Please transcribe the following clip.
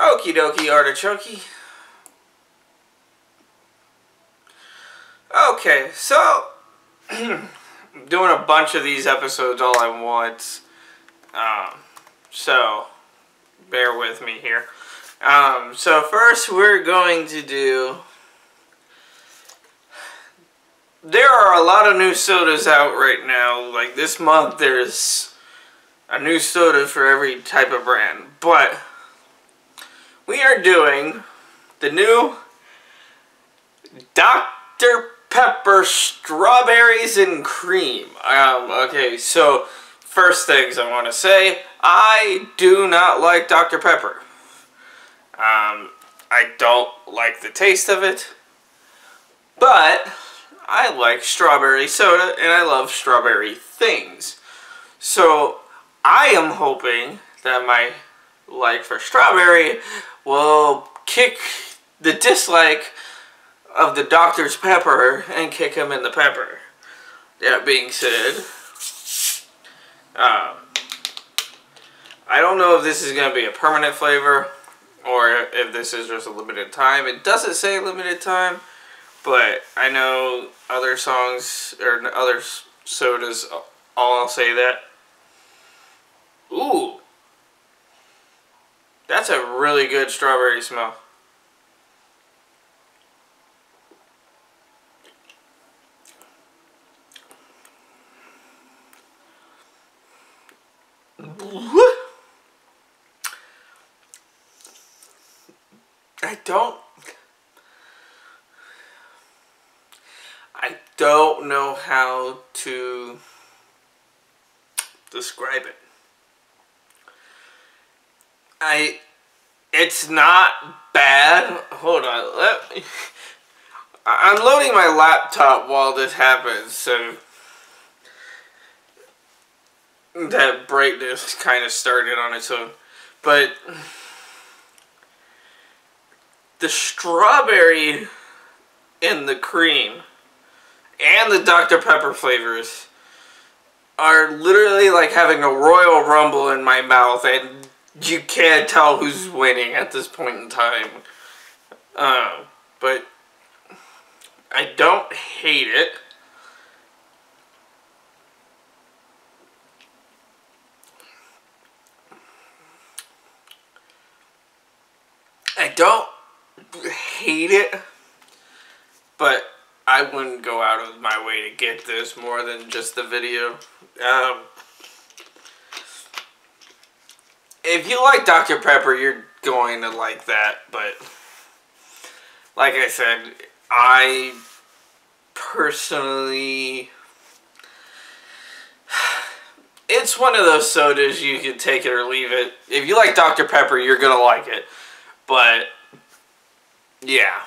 Okie dokie artichoke. Okay, so I'm doing a bunch of these episodes all at once. Um, so bear with me here. Um, so first we're going to do there are a lot of new sodas out right now. Like this month there's a new soda for every type of brand. But we are doing the new Dr. Pepper Strawberries and Cream. Um, okay, so first things I want to say, I do not like Dr. Pepper. Um, I don't like the taste of it, but I like strawberry soda and I love strawberry things. So I am hoping that my like for strawberry will kick the dislike of the doctor's pepper and kick him in the pepper. That being said, um, I don't know if this is going to be a permanent flavor or if this is just a limited time. It doesn't say limited time, but I know other songs or other sodas all say that. Ooh. That's a really good strawberry smell. I don't I don't know how to describe it. I it's not bad. Hold on. Let me I'm loading my laptop while this happens, so that brightness kind of started on its own. But the strawberry and the cream and the Dr. Pepper flavors are literally like having a royal rumble in my mouth and you can't tell who's winning at this point in time. Uh, but I don't hate it. I don't hate it, but I wouldn't go out of my way to get this more than just the video. Um, if you like Dr. Pepper, you're going to like that, but like I said, I personally it's one of those sodas you can take it or leave it. If you like Dr. Pepper, you're going to like it. But yeah.